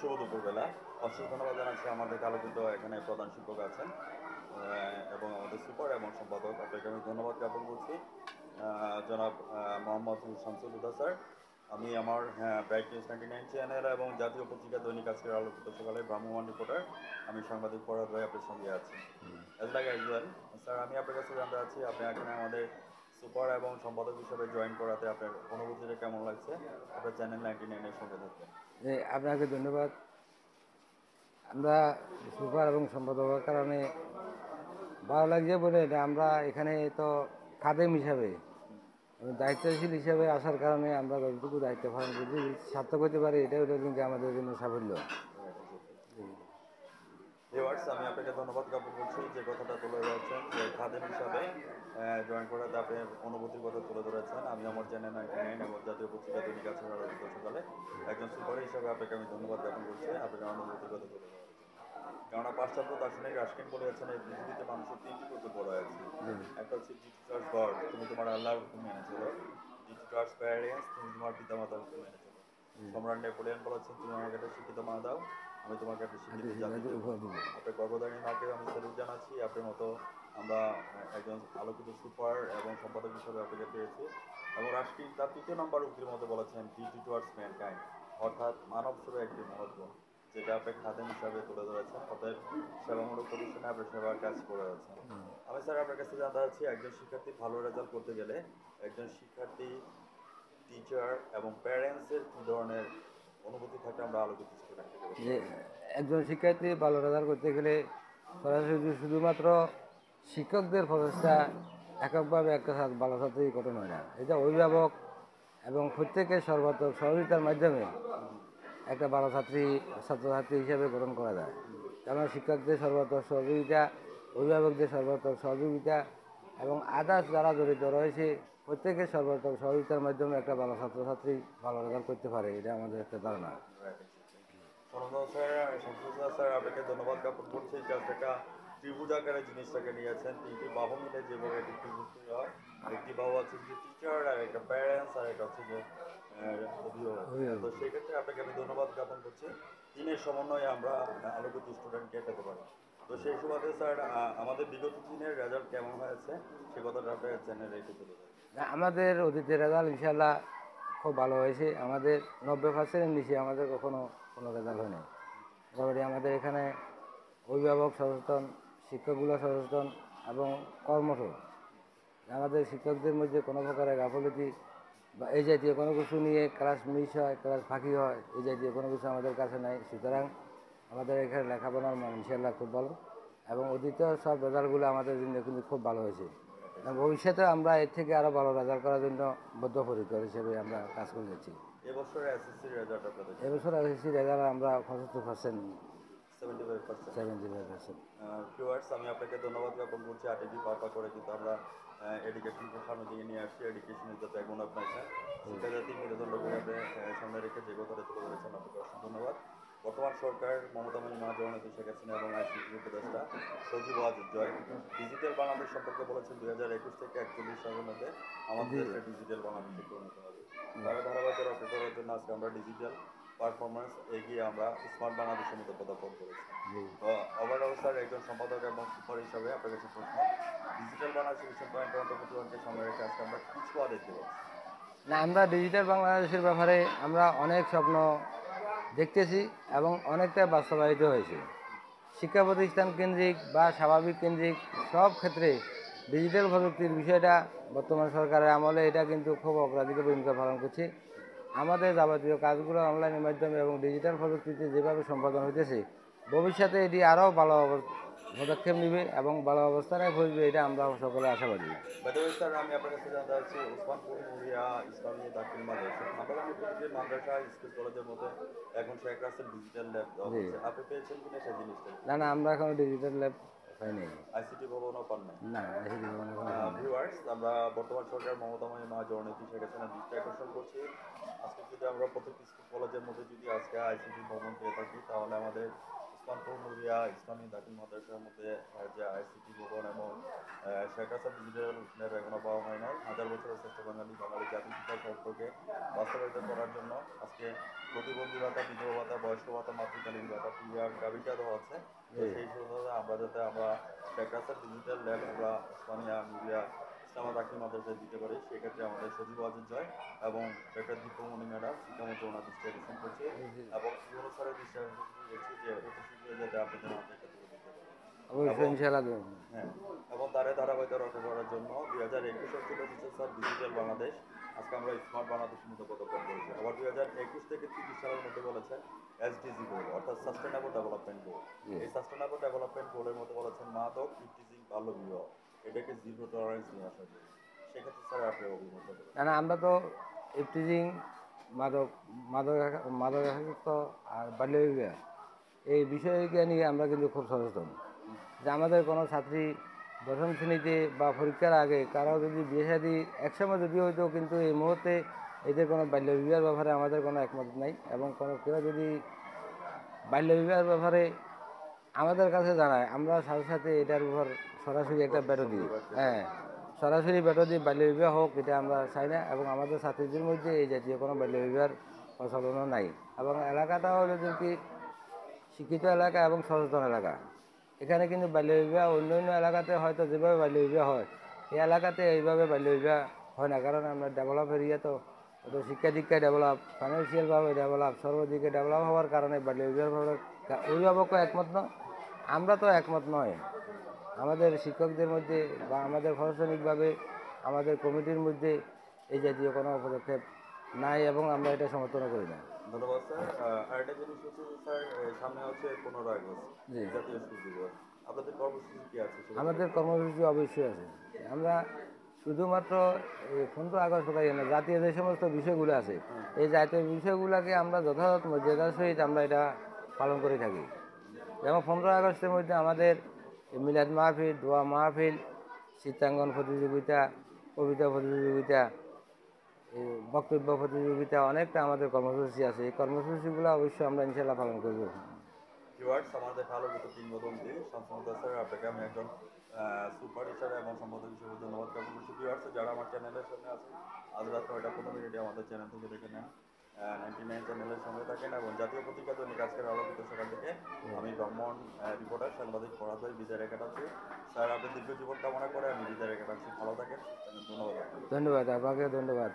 শুভ দুপুরবেলা। অশেষ ধন্যবাদ জানাচ্ছি আমাদের আলোচিত এখানে প্রধান শিক্ষক আছেন এবং আমাদের সুপার এবং সম্পাদক। আপনাকে আমি ধন্যবাদ জ্ঞাপন করছি জনাব মোহাম্মদ শামসুল হুদা স্যার। আমি আমার হ্যাঁ Bright News ninety nine channel এবং জাতীয় পত্রিকা দৈনিক আজকের আলোকিত সকালে ভ্রাম্যমান রিপোর্টার আমি সাংবাদিক ফরাদ ভাই আপনার সঙ্গে আছি। এজ লাইক স্যার আমি আপনার কাছে জানতে চাচ্ছি আপনি এখানে আমাদের সুপার এবং সম্পাদক হিসেবে জয়েন করাতে আপনার অনুভূতিটা কেমন লাগছে? আপনার চ্যানেল নাইনটি নাইনের সঙ্গে থাকতে। যে আপনাকে ধন্যবাদ। আমরা সুপার এবং সম্পাদক হওয়ার কারণে ভালো লাগছে বলে এটা আমরা এখানে তো খাদেম হিসাবে, দায়িত্বশীল হিসাবে আসার কারণে আমরা যতটুকু দায়িত্ব পালন করছি, সার্থক হতে পারি এটাই হলো কিন্তু আমাদের জন্য সাফল্য। ভিউয়ার্স আমি আপনাকে ধন্যবাদ জ্ঞাপন করছি যে কথাটা তুলে ধরেছেন যে খাদেম হিসাবে জয়েন করাতে আপনি অনুভূতির কথা তুলে ধরেছেন। আমি আমার চ্যানেল নাইনটি নাইন এবং জাতীয় পত্রিকা দৈনিক আছে সকালে একজন সুপার হিসাবে আপনাকে আমি ধন্যবাদ জ্ঞাপন করছি আপনাকে অনুভূতির কথা তুলে ধরেছেন কেননা পাশ্চাত্য দার্শনিক রাশকেন বলেছেন এই পৃথিবীতে মানুষের তিনটি করতে বড় আছে। একটা হচ্ছে জিটু ট্রাস্ট গড তুমি তোমার আল্লাহর হুকুম মেনে চলো। প্যারেন্টস তুমি তোমার পিতা মাতার হুকুম মেনে চলো। সম্রাট নেপোলিয়ন বলেছেন তুমি আমাকে একটা শিক্ষিত মা দাও। আমি তোমাকে একটা দেবো আপনার মাকে আমি স্যালুট জানাচ্ছি। আপনার মতো আমরা একজন আলোকিত সুপার এবং সম্পাদক হিসেবে আপনাকে পেয়েছি। এবং রাষ্ট্রীয় তার তৃতীয় নম্বর উক্তির মধ্যে বলেছেন ডিউটি টুয়ার্ডস ম্যানকাইন্ড অর্থাৎ মানব সেবা একটি মহত্ব যেটা আপনি খাদেম হিসাবে তুলে ধরেছেন। অতএব সেবামূলক প্রতিষ্ঠানে আপনি সেবার কাজ করে যাচ্ছেন আমি স্যার আপনার কাছে জানতে চাচ্ছি একজন শিক্ষার্থী ভালো রেজাল্ট করতে গেলে একজন শিক্ষার্থী টিচার এবং প্যারেন্টসের কী ধরনের যে একজন শিক্ষার্থী ভালো রেজাল্ট করতে গেলে সরাসরি শুধুমাত্র শিক্ষকদের প্রচেষ্টা এককভাবে একটা ভালো ছাত্রী গঠন হয় না। এটা অভিভাবক এবং প্রত্যেকের সর্বাত্মক সহযোগিতার মাধ্যমে একটা ভালো ছাত্রী ছাত্রছাত্রী হিসেবে গঠন করা যায়। কারণ শিক্ষকদের সর্বাত্মক সহযোগিতা, অভিভাবকদের সর্বাত্মক সহযোগিতা এবং আদার্স যারা জড়িত রয়েছে প্রত্যেকের সর্বাত্মক সহযোগিতার মাধ্যমে একটা ভালো ছাত্রছাত্রী ভালো রেজাল্ট করতে পারে এটা আমাদের একটা ধারণা। স্যার আপনাকে ধন্যবাদ জ্ঞাপন করছি। জাস্ট একটা ত্রিভুজ আকারে জিনিসটাকে নিয়েছেন তিনটি বাহু মিলে যেভাবে একটি ত্রিভুজ তৈরি হয় একটি বাহু আছে যে টিচার আর একটা প্যারেন্টস আর একটা হচ্ছে যে। তো সেই আপনাকে আমি ধন্যবাদ জ্ঞাপন করছি। তিনের সমন্বয়ে আমরা আলোকিত স্টুডেন্টকে পেতে পারি। তো সেই সুবাদে স্যার আমাদের বিগত দিনের রেজাল্ট কেমন হয়েছে? সে কথাটা আপনার চ্যানেলে একটু আমাদের অতীতের রেজাল্ট ইনশাল্লাহ খুব ভালো হয়েছে। আমাদের নব্বই পার্সেন্টের নিচে আমাদের কখনো কোনো রেজাল্ট হয়নি। মোটামুটি আমাদের এখানে অভিভাবক সচেতন, শিক্ষকগুলো সচেতন এবং কর্মঠ। আমাদের শিক্ষকদের মধ্যে কোনো প্রকারের গাফলতি বা এই জাতীয় কোনো কিছু নিয়ে ক্লাস মিস হয় ক্লাস ফাঁকি হয়, এই জাতীয় কোনো কিছু আমাদের কাছে নাই। সুতরাং আমাদের এখানে লেখাপড়ার মান ইনশাল্লাহ খুব ভালো। এবং অতীতের সব রেজাল্টগুলো আমাদের জন্য কিন্তু খুব ভালো হয়েছে। ভবিষ্যতে আমরা এর থেকে আরও ভালো রেজাল্ট করার জন্য বদ্ধপরিকর হিসেবে আমরা কাজ করে যাচ্ছি। এবছর এসএসসির রেজাল্ট আমরা পঁচাত্তর পার্সেন্ট ভিউয়ার্স আমি আপনাকে ধন্যবাদ জ্ঞাপন করছি। আটিটি পাপা করে কিন্তু আমরা এডুকেশনকে সামনে দিকে নিয়ে আসছি। এডুকেশনের যাতে শিক্ষা জাতি মেরুদণ্ড করে সামনে রেখে যে কথাটা তুলে ধরেছেন আপনাকে অসংখ্য ধন্যবাদ। বর্তমান সরকার মমতাময়ী মা জগন্নাথ শেখ হাসিনা এবং আইসিটি উপদেষ্টা সজীব জয়। ডিজিটাল বাংলাদেশ সম্পর্কে বলেছেন দুই হাজার একুশ থেকে একচল্লিশ সালের মধ্যে আমাদের দেশে ডিজিটাল বাংলাদেশে পরিণত হবে। তার ধারাবাহিকতা রক্ষা করার জন্য আজকে আমরা ডিজিটাল পারফরমেন্স এগিয়ে আমরা স্মার্ট বাংলাদেশের মধ্যে পদার্পণ করেছি। তো ওভারঅল স্যার একজন সম্পাদক এবং সুপার হিসাবে আপনার কাছে প্রশ্ন ডিজিটাল বাংলাদেশ মিশন পয়েন্ট অন্তর্ভুক্তিকে সামনে রেখে আজকে আমরা কিছু আর দেখতে পাচ্ছি না আমরা ডিজিটাল বাংলাদেশের ব্যাপারে আমরা অনেক স্বপ্ন দেখতেছি এবং অনেকটা বাস্তবায়িত হয়েছে। শিক্ষা প্রতিষ্ঠান কেন্দ্রিক বা স্বাভাবিক কেন্দ্রিক সব ক্ষেত্রে ডিজিটাল প্রযুক্তির বিষয়টা বর্তমান সরকারের আমলে এটা কিন্তু খুব অগ্রাধিকার ভূমিকা পালন করছে। আমাদের যাবতীয় কাজগুলো অনলাইনের মাধ্যমে এবং ডিজিটাল প্রযুক্তিতে যেভাবে সম্পাদন হইতেছে, ভবিষ্যতে এটি আরও ভালো পদক্ষেপ নিবে এবং ভালো অবস্থানে পৌঁছবে এটা আমরা সকলে আশাবাদী। বাদে আমি আপনার কাছে জানতে চাচ্ছি ওসমানপুর মুড়িয়া ইসলামী দাখিল মাদ্রাসা। আমরা জানি মাদ্রাসা স্কুল কলেজের মধ্যে এখন শেখ রাসেল ডিজিটাল ল্যাব আপনি পেয়েছেন কিনা সেই জিনিসটা? না না আমরা এখনও ডিজিটাল ল্যাব পাইনি আইসিটি ভবনও পান না। ভিউয়ার্স আমরা বর্তমান সরকার মমতাময়ী মা জননীতি শেখ হাসিনার দৃষ্টি আকর্ষণ করছি। আজকে যদি আমরা প্রত্যেকটি স্কুল কলেজের মধ্যে যদি আজকে আইসিটি ভবন পেয়ে থাকি তাহলে আমাদের ইসলামপুর নুরিয়া ইসলামী দাখিল মাদ্রাসার মধ্যে যে আইসিটি ভবন এবং আহ, শেখ হাসান ডিজিটাল ল্যাব এখনও পাওয়া হয় নাই। হাজার বছরের শ্রেষ্ঠ বাঙালি বাঙালি শিক্ষা বাস্তবায়িত করার জন্য আজকে প্রতিবন্ধী ভাতা বিধবা ভাতা বয়স্ক ভাতা মাতৃকালীন ভাতা পিআর দেওয়া আছে সেই সুযোগে আমরা যাতে আমরা শেখ হাসান ডিজিটাল ল্যাব আমরা ইসলামিয়া নুরিয়া ইসলামা দাখিল মাদ্রাসায় দিতে পারি সেক্ষেত্রে আমাদের সজীব আজিজ জয় এবং ডক্টর দীপমণি ম্যাডাম শিক্ষামন্ত্রী ওনার দৃষ্টি আকর্ষণ করছে এবং দৃষ্টি আকর্ষণ করছে যে অতি শীঘ্রই যাতে আপনাদের আপনাকে তুলে দিতে পারি অবশ্যই ইনশাল্লাহ দেবো। হ্যাঁ এবং তারে রক্ষা করার জন্য দুই হাজার একুশ স্যার ডিজিটাল বাংলাদেশ আজকে আমরা স্মার্ট বাংলাদেশের মধ্যে পদক্ষেপ করেছি। আবার দুই হাজার একুশ থেকে তিরিশ সালের মধ্যে বলেছেন এসডিজি গোল অর্থাৎ সাস্টেনেবল ডেভেলপমেন্ট গোল এই সাস্টেনেবল ডেভেলপমেন্ট গোলের মধ্যে বলেছেন মাদক ইফটিজিং বাল্য বিবাহ এটাকে জিরো টলারেন্স নিয়ে আসা যায়। সেক্ষেত্রে স্যার দেবেন কেন আমরা তো ইফটিজিং মাদক মাদক মাদকাসক্ত আর বাল্য বিবাহ এই বিষয়কে নিয়ে আমরা কিন্তু খুব সচেতন। যে আমাদের কোনো ছাত্রী দশম শ্রেণীতে বা পরীক্ষার আগে কারও যদি বিয়ে শাদী একসময় যদি হইতো কিন্তু এই মুহূর্তে এদের কোনো বাল্য বিবাহের ব্যাপারে আমাদের কোনো একমত নাই এবং কোনো কেউ যদি বাল্য বিবাহের ব্যাপারে আমাদের কাছে জানায়, আমরা সাথে সাথে এটার উপর সরাসরি একটা ব্যাটো দিই হ্যাঁ সরাসরি ব্যাটো দিয়ে বাল্য বিবাহ হোক, এটা আমরা চাই না। এবং আমাদের ছাত্রীদের মধ্যে এই জাতীয় কোনো বাল্য বিবাহের প্রচলনও নাই। এবং এলাকাটা হলো যে কি, শিক্ষিত এলাকা এবং সচেতন এলাকা। এখানে কিন্তু বাল্য বিবাহ অন্য অন্য এলাকাতে হয়তো যেভাবে বাল্য বিবাহ হয়, এই এলাকাতে এইভাবে বাল্য বিবাহ হয় না। কারণ আমরা ডেভেলপ এরিয়া তো তো শিক্ষা দীক্ষায় ডেভেলপ ফাইন্যান্সিয়ালভাবে ডেভেলপ সর্বদিকে ডেভেলপ হওয়ার কারণে বাল্য ব্যাপারে অভিভাবকও একমত নয়, আমরা তো একমত নয়। আমাদের শিক্ষকদের মধ্যে বা আমাদের প্রশাসনিকভাবে আমাদের কমিটির মধ্যে এই জাতীয় কোনো পদক্ষেপ নাই এবং আমরা এটা সমর্থন করি না। ধন্যবাদ স্যার। আরেকটা জিনিস হচ্ছে স্যার সামনে হচ্ছে পনেরো আগস্ট জাতীয় শিশু দিবস। আপনাদের কর্মসূচি কি আছে আমাদের কর্মসূচি অবশ্যই আছে। আমরা শুধুমাত্র পনেরো আগস্ট কথাই না জাতীয় যে সমস্ত বিষয়গুলো আছে এই জাতীয় বিষয়গুলোকে আমরা যথাযথ মর্যাদার সহিত আমরা এটা পালন করে থাকি। যেমন পনেরো আগস্টের মধ্যে আমাদের মিলাদ মাহফিল, দোয়া মাহফিল চিত্রাঙ্গন প্রতিযোগিতা, কবিতা প্রতিযোগিতা বক্তব্য প্রতিযোগিতা, অনেকটা আমাদের কর্মসূচি আছে। এই কর্মসূচিগুলো অবশ্যই আমরা ইনশাল্লাহ পালন করব। এবং যারা আমার আমাদের চ্যানেল থেকে দেখে নেন। নাইনটি নাইন চ্যানেলের সঙ্গে থাকেন এবং জাতীয় পত্রিকা দৈনিক আজকের আলোকিত সকাল থেকে আমি ব্রাহ্মণ রিপোর্টার সাংবাদিক পড়াশোনায় বিদায় রেখে টানছি স্যার আপনি দীর্ঘ জীবন কামনা করে আমি বিদায় রেখে টানছি ভালো থাকেন। ধন্যবাদ। ধন্যবাদ আপনাকে ধন্যবাদ।